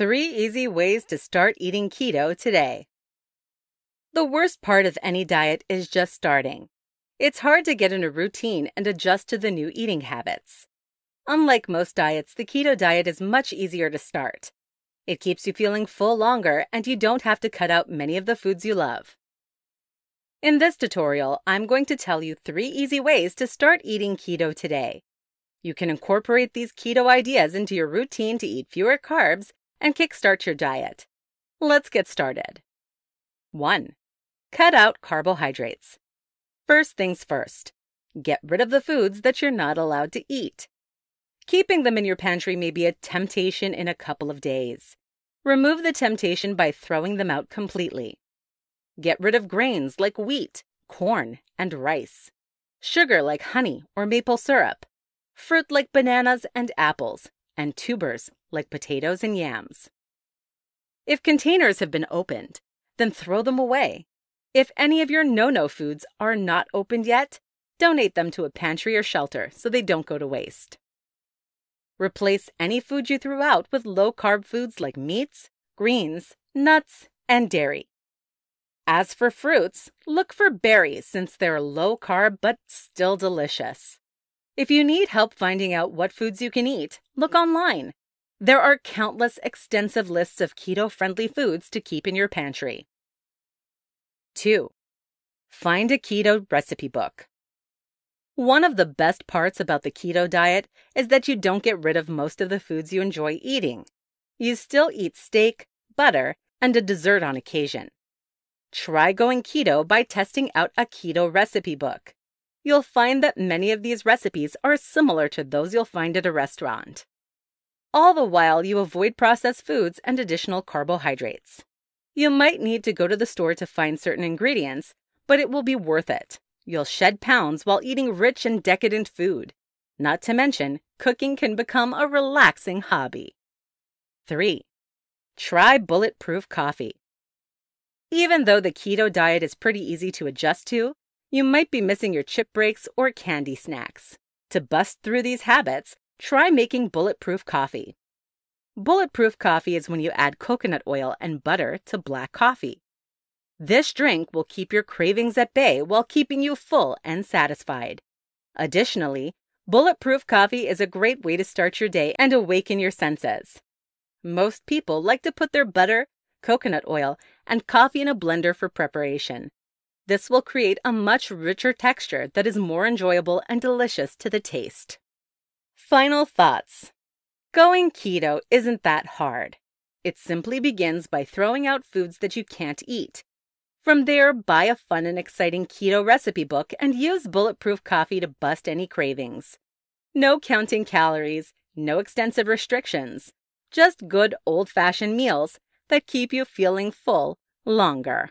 Three easy ways to start eating keto today. The worst part of any diet is just starting. It's hard to get in a routine and adjust to the new eating habits. Unlike most diets, the keto diet is much easier to start. It keeps you feeling full longer and you don't have to cut out many of the foods you love. In this tutorial, I'm going to tell you three easy ways to start eating keto today. You can incorporate these keto ideas into your routine to eat fewer carbs and kickstart your diet. Let's get started. 1. Cut out carbohydrates. First things first, get rid of the foods that you're not allowed to eat. Keeping them in your pantry may be a temptation in a couple of days. Remove the temptation by throwing them out completely. Get rid of grains like wheat, corn, and rice, sugar like honey or maple syrup, fruit like bananas and apples, and tubers like potatoes and yams. If containers have been opened, then throw them away. If any of your no no foods are not opened yet, donate them to a pantry or shelter so they don't go to waste. Replace any food you threw out with low carb foods like meats, greens, nuts, and dairy. As for fruits, look for berries since they're low carb but still delicious. If you need help finding out what foods you can eat, look online. There are countless extensive lists of keto friendly foods to keep in your pantry. 2. Find a keto recipe book. One of the best parts about the keto diet is that you don't get rid of most of the foods you enjoy eating. You still eat steak, butter, and a dessert on occasion. Try going keto by testing out a keto recipe book. You'll find that many of these recipes are similar to those you'll find at a restaurant all the while you avoid processed foods and additional carbohydrates. You might need to go to the store to find certain ingredients, but it will be worth it. You'll shed pounds while eating rich and decadent food. Not to mention, cooking can become a relaxing hobby. 3. Try bulletproof coffee. Even though the keto diet is pretty easy to adjust to, you might be missing your chip breaks or candy snacks. To bust through these habits, Try making bulletproof coffee. Bulletproof coffee is when you add coconut oil and butter to black coffee. This drink will keep your cravings at bay while keeping you full and satisfied. Additionally, bulletproof coffee is a great way to start your day and awaken your senses. Most people like to put their butter, coconut oil, and coffee in a blender for preparation. This will create a much richer texture that is more enjoyable and delicious to the taste. Final thoughts Going keto isn't that hard. It simply begins by throwing out foods that you can't eat. From there, buy a fun and exciting keto recipe book and use bulletproof coffee to bust any cravings. No counting calories, no extensive restrictions, just good old fashioned meals that keep you feeling full longer.